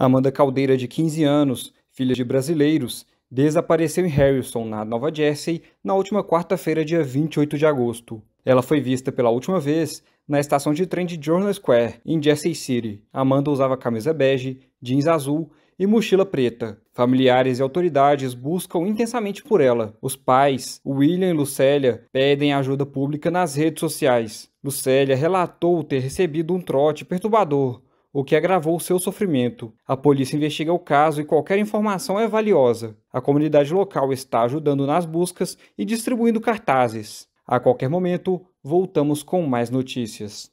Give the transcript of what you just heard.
Amanda Caldeira, de 15 anos, filha de brasileiros, desapareceu em Harrison, na Nova Jersey, na última quarta-feira, dia 28 de agosto. Ela foi vista pela última vez na estação de trem de Journal Square, em Jersey City. Amanda usava camisa bege, jeans azul e mochila preta. Familiares e autoridades buscam intensamente por ela. Os pais, William e Lucélia, pedem ajuda pública nas redes sociais. Lucélia relatou ter recebido um trote perturbador o que agravou seu sofrimento. A polícia investiga o caso e qualquer informação é valiosa. A comunidade local está ajudando nas buscas e distribuindo cartazes. A qualquer momento, voltamos com mais notícias.